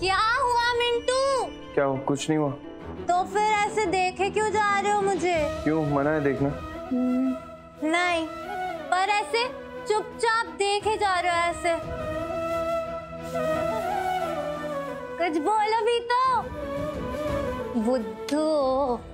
क्या हुआ मिंटू? क्या हुआ? कुछ नहीं हुआ। तो फिर ऐसे देखे क्यों जा रहे हो मुझे? क्यों? मना है देखना। हम्म, नहीं पर ऐसे चुपचाप देखे जा रहे हो ऐसे। कुछ बोलो भी तो। बुद्धू।